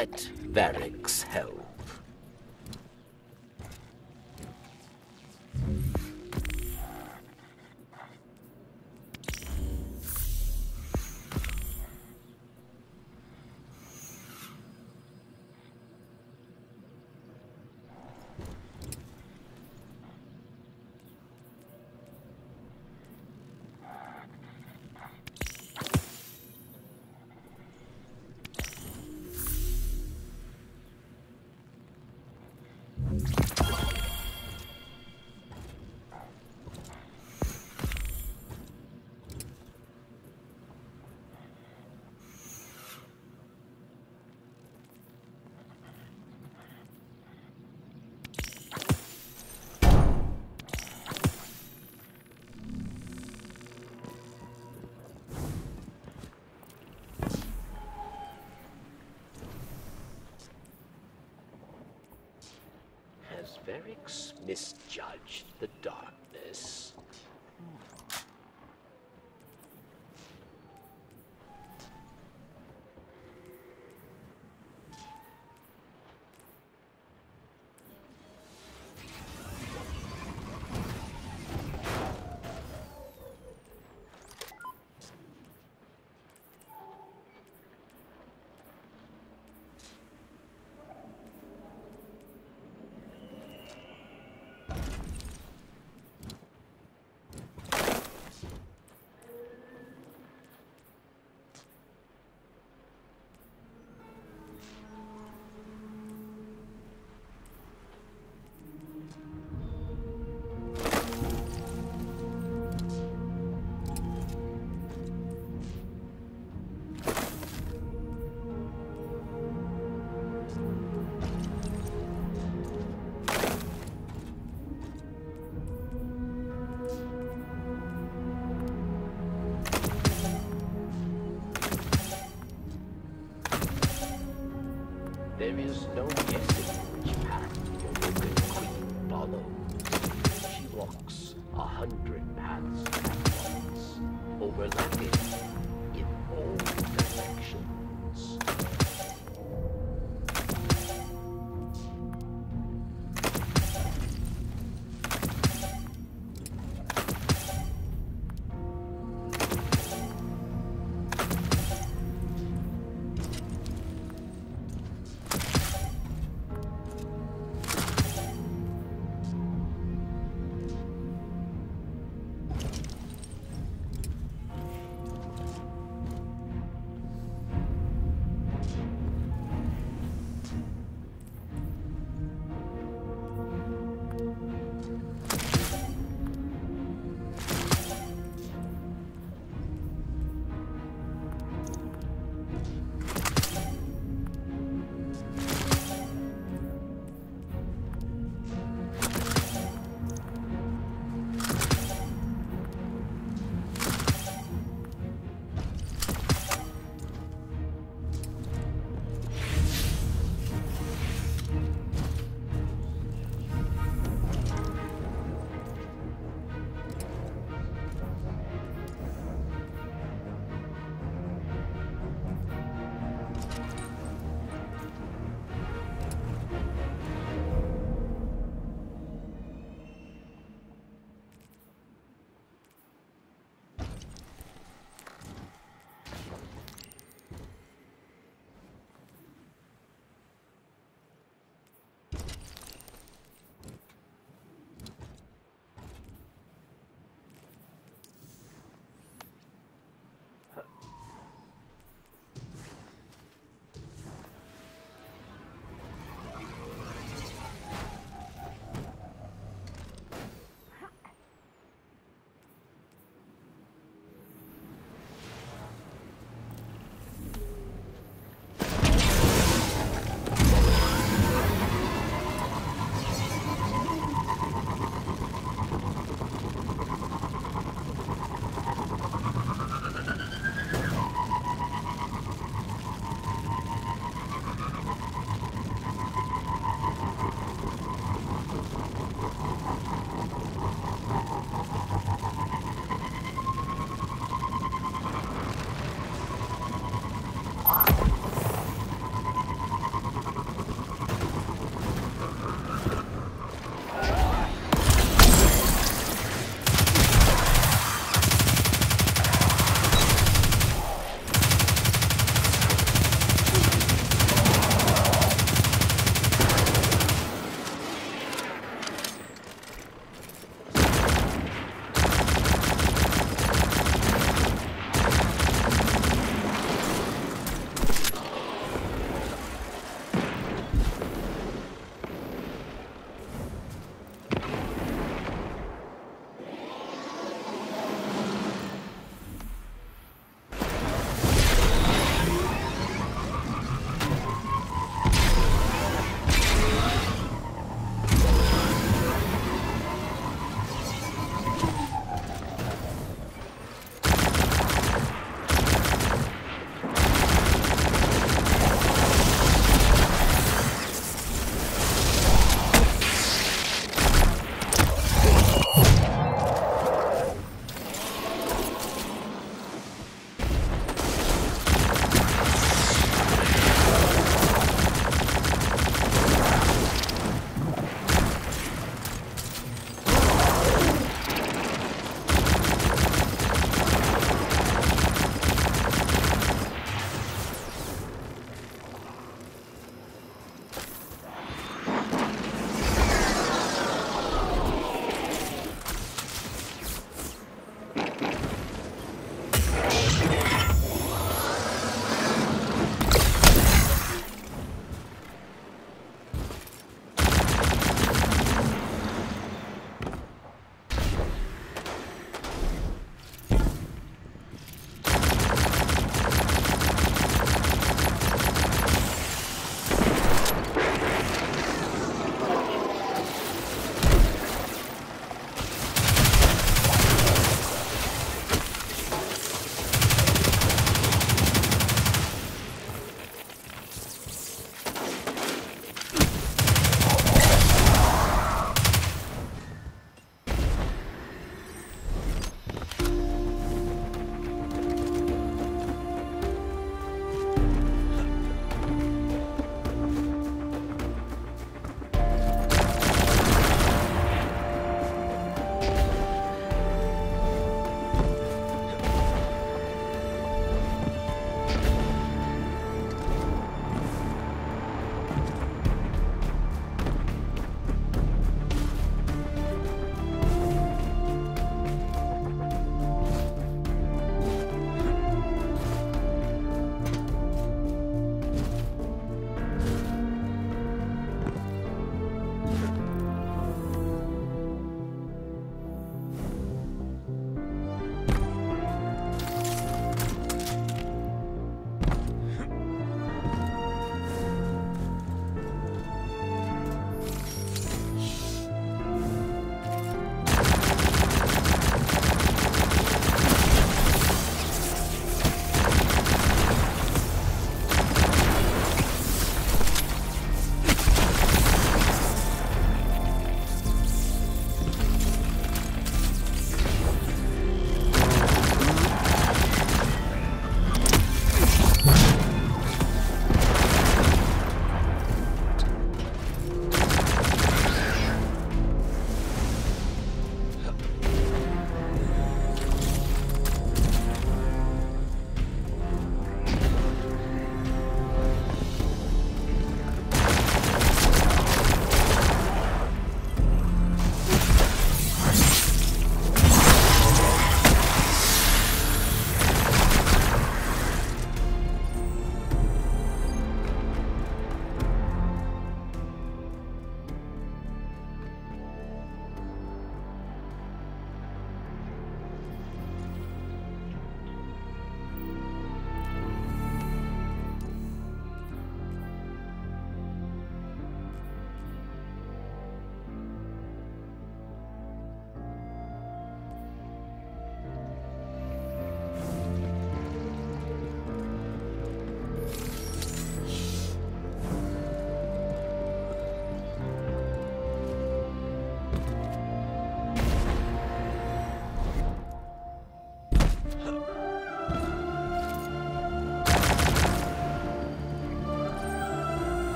Let Variks Variks misjudged the darkness?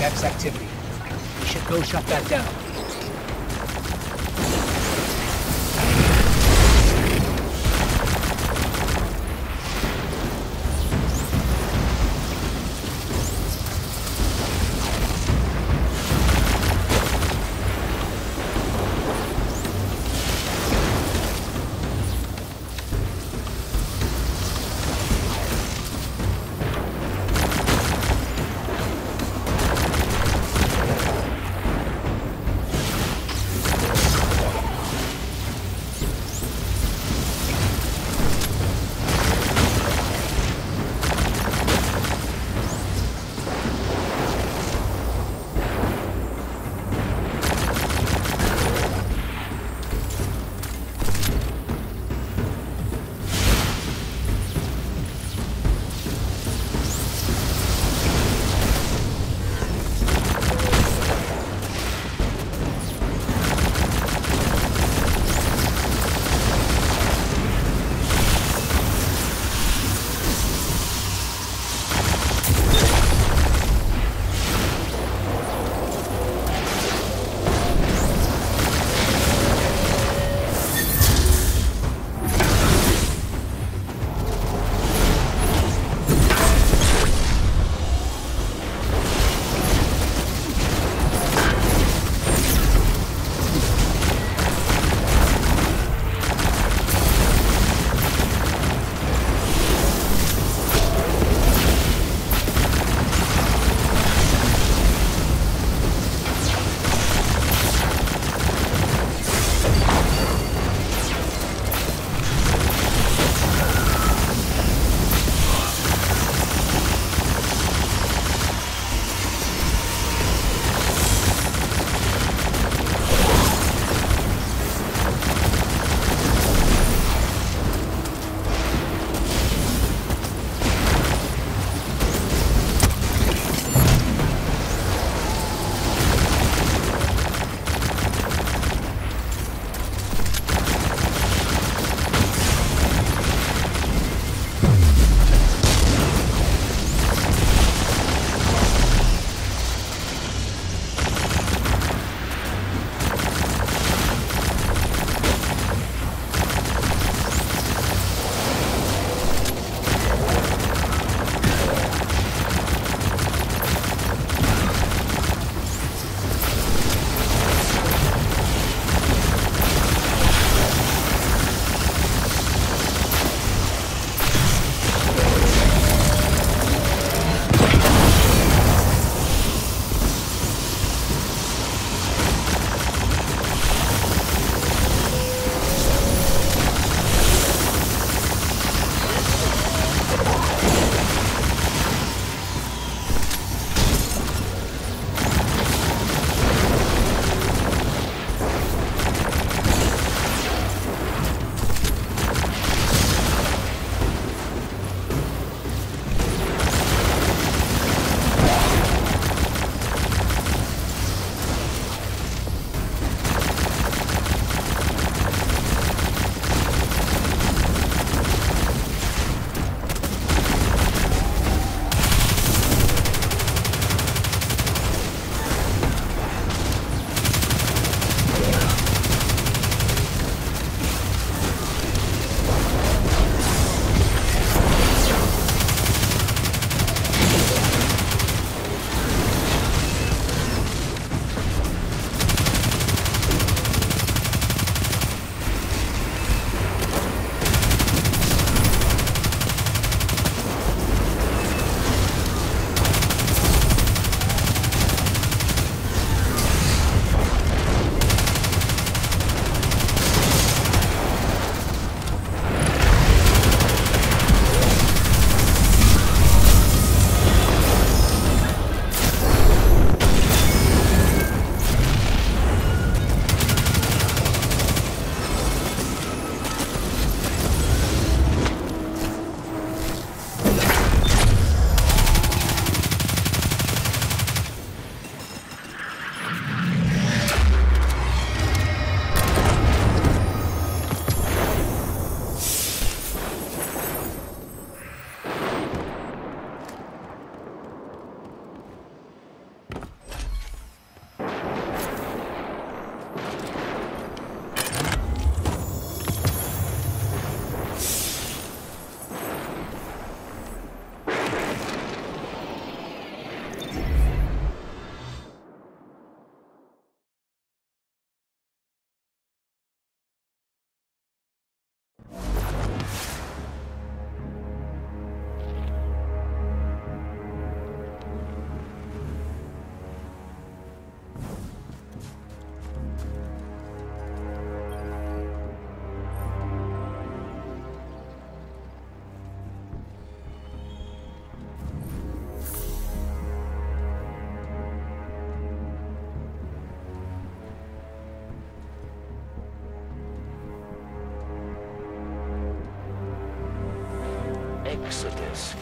Vex activity. We should go shut that down.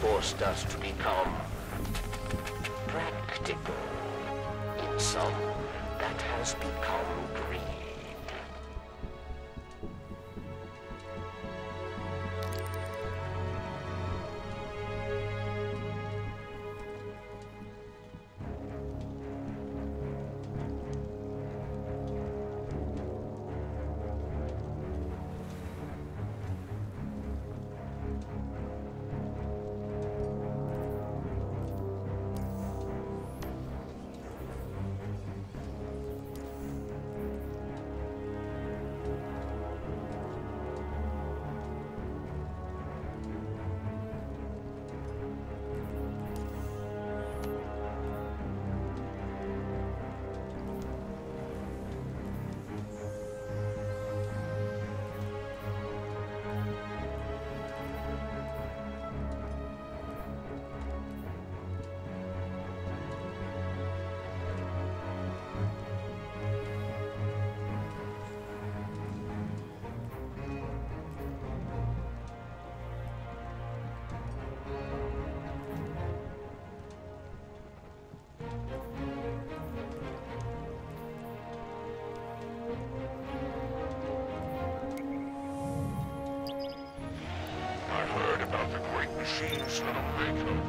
Forced us to become practical. In some, that has become greed. Great machines Little